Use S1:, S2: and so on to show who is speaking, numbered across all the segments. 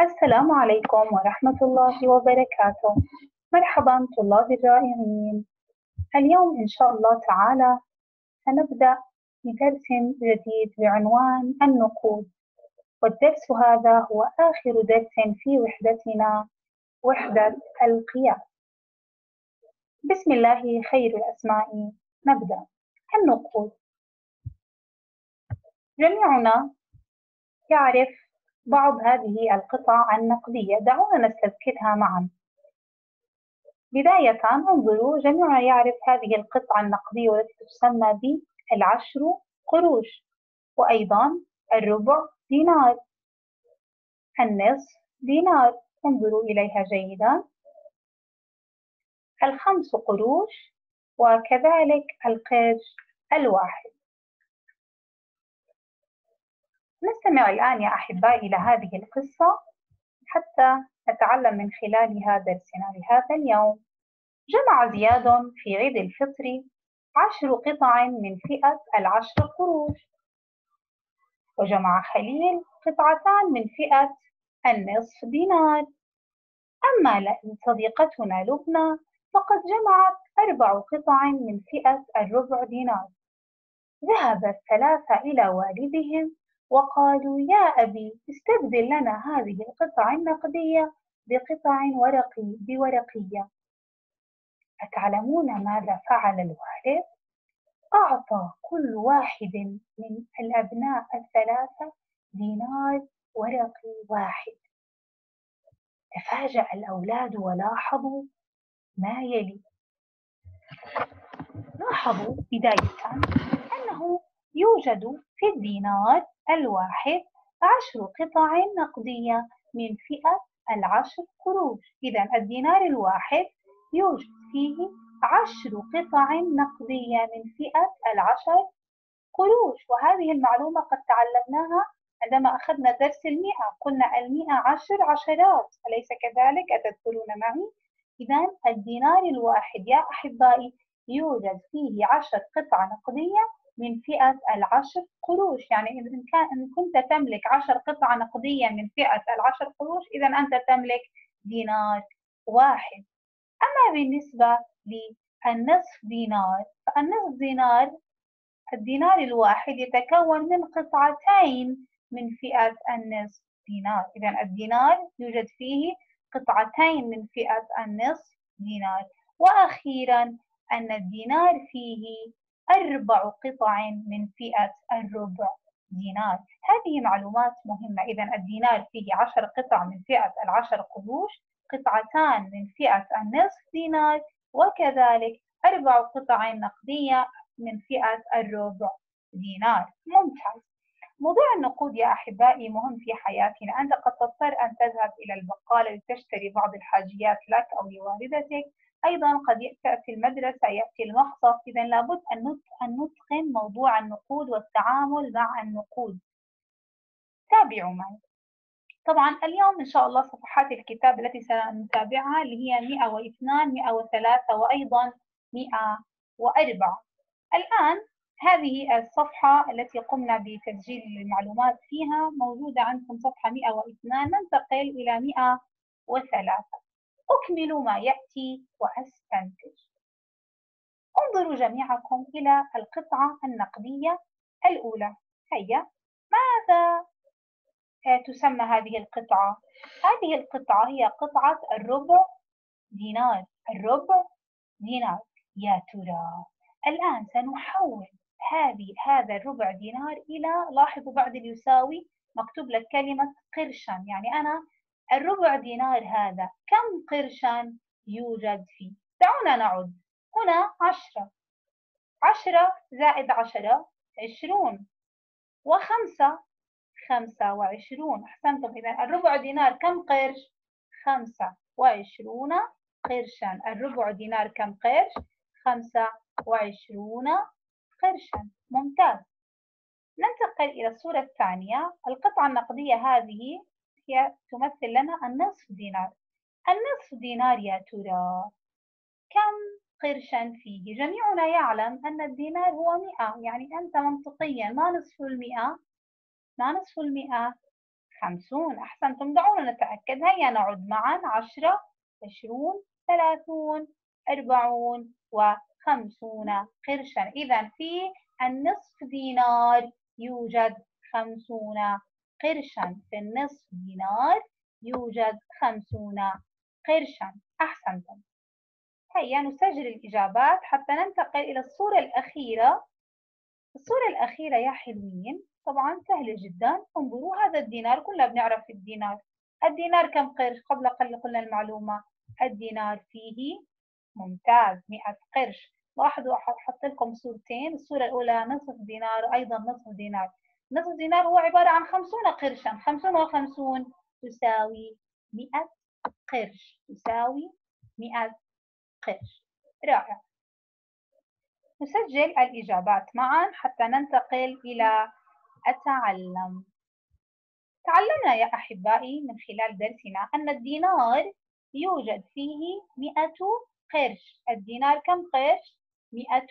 S1: السلام عليكم ورحمة الله وبركاته. مرحبا طلاب الرائعين اليوم إن شاء الله تعالى سنبدأ بدرس جديد بعنوان النقود. والدرس هذا هو آخر درس في وحدتنا وحدة القياس. بسم الله خير الأسماء. نبدأ. النقود. جميعنا يعرف بعض هذه القطع النقدية دعونا نستذكرها معا. بداية انظروا جميعنا يعرف هذه القطعة النقدية والتي تسمى بالعشر قروش وأيضا الربع دينار. النصف دينار. انظروا إليها جيدا. الخمس قروش وكذلك القرش الواحد. نستمع الآن يا أحبائي إلى هذه القصة حتى نتعلم من خلالها درسنا لهذا اليوم. جمع زياد في عيد الفطر عشر قطع من فئة العشر قروش. وجمع خليل قطعتان من فئة النصف دينار. أما صديقتنا لبنى فقد جمعت أربع قطع من فئة الربع دينار. ذهب الثلاثة إلى والدهم وقالوا يا أبي استبدل لنا هذه القطع النقدية بقطع ورقي بورقية. أتعلمون ماذا فعل الوالد؟ أعطى كل واحد من الأبناء الثلاثة دينار ورقي واحد. تفاجأ الأولاد ولاحظوا ما يلي. لاحظوا بداية أنه يوجد في الدينار الواحد عشر قطع نقدية من فئة العشر قروش. إذا الدينار الواحد يوجد فيه عشر قطع نقدية من فئة العشر قروش. وهذه المعلومة قد تعلمناها عندما أخذنا درس المئة. قلنا المئة عشر عشرات أليس كذلك؟ أتذكرون معي؟ إذا الدينار الواحد يا أحبائي يوجد فيه عشر قطع نقدية من فئة العشر قروش. يعني إن, كان إن كنت تملك عشر قطع نقدية من فئة العشر قروش إذا أنت تملك دينار واحد. أما بالنسبة للنصف دينار فالنصف دينار الدينار الواحد يتكون من قطعتين من فئة النصف دينار. إذا الدينار يوجد فيه قطعتين من فئة النصف دينار. وأخيرا أن الدينار فيه أربع قطع من فئة الربع دينار. هذه معلومات مهمة. إذا الدينار فيه عشر قطع من فئة العشر قروش قطعتان من فئة النصف دينار وكذلك أربع قطع نقدية من فئة الربع دينار. ممتاز. موضوع النقود يا أحبائي مهم في حياتنا. أنت قد تضطر أن تذهب إلى البقالة لتشتري بعض الحاجيات لك أو لوالدتك. أيضا قد تأتي المدرسة يأتي المخصص إذا لابد أن نتقن موضوع النقود والتعامل مع النقود. تابعوا معي. طبعا اليوم إن شاء الله صفحات الكتاب التي سنتابعها اللي هي 102 103 وأيضا 104 الآن هذه الصفحة التي قمنا بتسجيل المعلومات فيها موجودة عندكم صفحة 102 ننتقل إلى 103 أكمل ما يأتي وأستنتج. انظروا جميعكم إلى القطعة النقدية الأولى. هيا ماذا تسمى هذه القطعة؟ هذه القطعة هي قطعة الربع دينار. الربع دينار. يا ترى الآن سنحول هذه هذا الربع دينار إلى لاحظوا بعد يساوي مكتوب لك كلمة قرشا. يعني أنا الربع دينار هذا كم قرشا يوجد فيه؟ دعونا نعد هنا عشرة. عشرة زائد عشرة عشرون. وخمسة خمسة وعشرون. أحسنتم. إذا الربع دينار كم قرش؟ خمسة وعشرون قرشا. الربع دينار كم قرش؟ خمسة وعشرون قرشا. ممتاز. ننتقل إلى الصورة الثانية. القطعة النقدية هذه هي تمثل لنا النصف دينار. النصف دينار يا ترى؟ كم قرشا فيه؟ جميعنا يعلم أن الدينار هو مئة. يعني أنت منطقيا ما نصف المئة؟ ما نصف المئة؟ خمسون. أحسنتم. دعونا نتأكد. هيا نعد معا. عشرة عشرون ثلاثون أربعون وخمسون قرشا. إذا في النصف دينار يوجد خمسون قرشا في النصف دينار يوجد خمسون قرشا. أحسنتم هيا نسجل الإجابات حتى ننتقل إلى الصورة الأخيرة. الصورة الأخيرة يا حلوين طبعا سهلة جدا. انظروا هذا الدينار كلنا بنعرف الدينار. الدينار كم قرش؟ قبل قليل قلنا المعلومة. الدينار فيه ممتاز 100 قرش. لاحظوا أحط لكم صورتين. الصورة الأولى نصف دينار أيضا نصف دينار. نصف دينار هو عبارة عن 50 قرشا. 50 و50 تساوي 100 قرش. تساوي 100 قرش. رائع. نسجل الإجابات معا حتى ننتقل إلى أتعلم. تعلمنا يا أحبائي من خلال درسنا أن الدينار يوجد فيه مئة قرش. الدينار كم قرش؟ مئة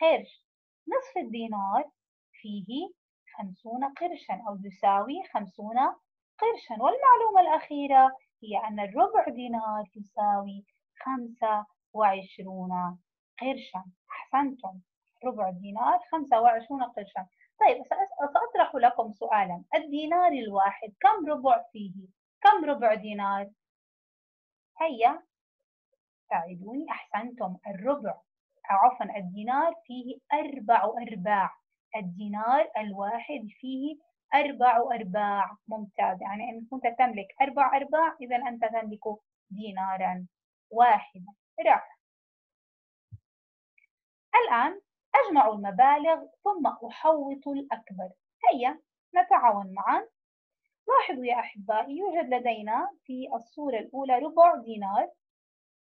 S1: قرش. نصف الدينار فيه خمسون قرشا أو يساوي خمسون قرشا. والمعلومة الأخيرة هي أن الربع دينار يساوي خمسة وعشرون قرشا. أحسنتم. ربع دينار خمسة وعشرون قرشا. طيب سأطرح لكم سؤالا. الدينار الواحد كم ربع فيه؟ كم ربع دينار؟ هيا. ساعدوني أحسنتم. الربع عفوا الدينار فيه أربع أرباع الدينار الواحد فيه أربع أرباع ممتاز. يعني إن كنت تملك أربع أرباع إذا أنت تملك دينارا واحدا. رائع. الآن أجمع المبالغ ثم أحوط الأكبر. هيا نتعاون معا. لاحظوا يا أحبائي يوجد لدينا في الصورة الأولى ربع دينار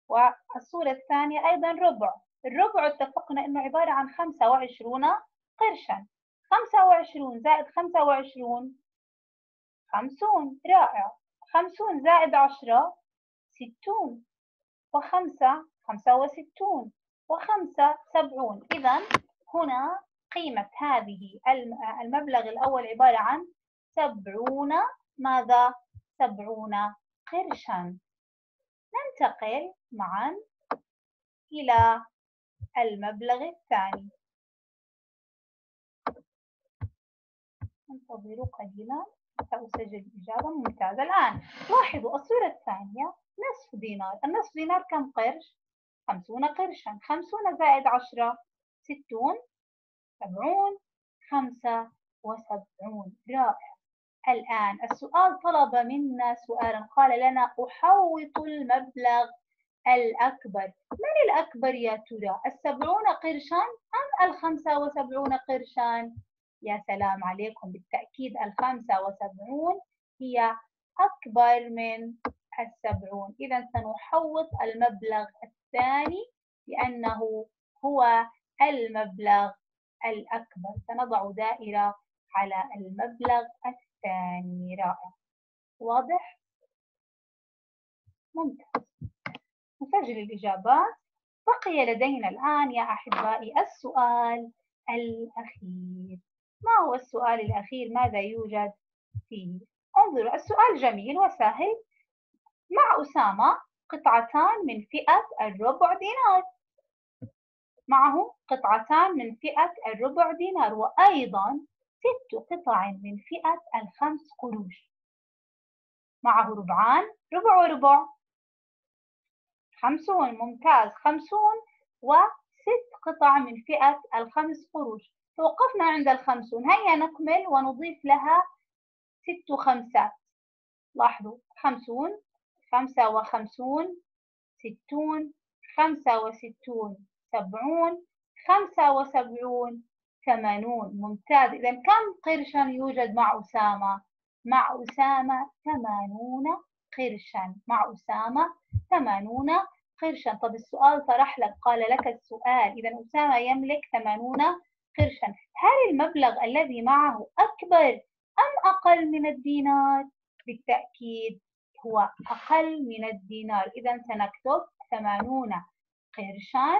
S1: والصورة الثانية أيضا ربع. الربع اتفقنا أنه عبارة عن 25 قرشا. 25 زائد 25 50 رائع. 50 زائد 10 60 وخمسة خمسة وستون. وخمسة سبعون. إذا هنا قيمة هذه المبلغ الأول عبارة عن سبعون. ماذا؟ سبعون قرشا. ننتقل معا إلى المبلغ الثاني. انتظروا قليلا حتى أسجل الإجابة ممتازة الآن. لاحظوا الصورة الثانية نصف دينار. النصف دينار كم قرش؟ خمسون قرشا. خمسون زائد عشرة ستون. سبعون خمسة وسبعون. رائع. الآن السؤال طلب منا سؤالا. قال لنا أحوط المبلغ الأكبر. من الأكبر يا ترى؟ السبعون قرشا أم الخمسة وسبعون قرشا؟ يا سلام عليكم. بالتأكيد الخمسة وسبعون هي أكبر من السبعون. إذا سنحوط المبلغ الثاني لأنه هو المبلغ الأكبر. سنضع دائرة على المبلغ الثاني. رائع. واضح؟ ممتاز. نسجل الإجابات. بقي لدينا الآن يا أحبائي السؤال الأخير. ما هو السؤال الأخير؟ ماذا يوجد فيه؟ انظروا السؤال جميل وسهل. مع أسامة قطعتان من فئة الربع دينار. معه قطعتان من فئة الربع دينار وأيضا ست قطع من فئة الخمس قروش. معه ربعان ربع وربع. خمسون ممتاز. خمسون وست قطع من فئة الخمس قروش. توقفنا عند الخمسون. هيا نكمل ونضيف لها ست خمسات لاحظوا خمسون خمسة وخمسون ستون خمسة وستون سبعون خمسة وسبعون ثمانون. ممتاز. إذا كم قرشا يوجد مع أسامة؟ مع أسامة ثمانون قرشا. مع أسامة ثمانون قرشا. طب السؤال طرح لك قال لك السؤال. إذا أسامة يملك ثمانون قرشا هل المبلغ الذي معه أكبر أم أقل من الدينار؟ بالتأكيد هو أقل من الدينار إذا سنكتب ثمانون قرشا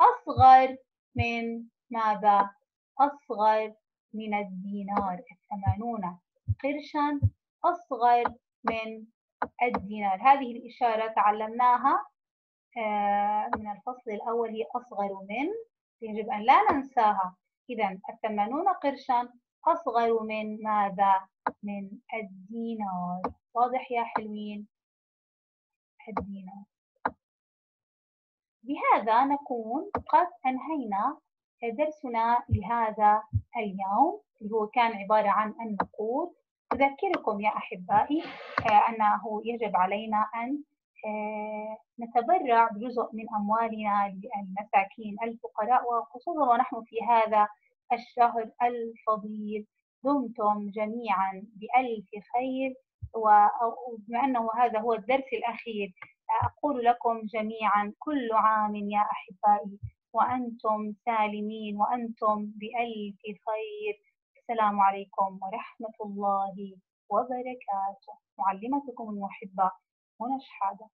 S1: أصغر من ماذا؟ أصغر من الدينار الثمانون قرشا أصغر من الدينار هذه الإشارة تعلمناها آه، من الفصل الأول هي أصغر من يجب أن لا ننساها إذا الثمانون قرشا أصغر من ماذا؟ من الدينار واضح يا حلوين؟ الدينار بهذا نكون قد أنهينا درسنا لهذا اليوم اللي هو كان عبارة عن النقود أذكركم يا أحبائي آه، أنه يجب علينا أن نتبرع بجزء من أموالنا للمساكين الفقراء وخصوصا ونحن في هذا الشهر الفضيل. دمتم جميعا بألف خير وبما أنه هذا هو الدرس الأخير أقول لكم جميعا كل عام يا أحبائي وأنتم سالمين وأنتم بألف خير. السلام عليكم ورحمة الله وبركاته. معلمتكم المحبة منى شحادة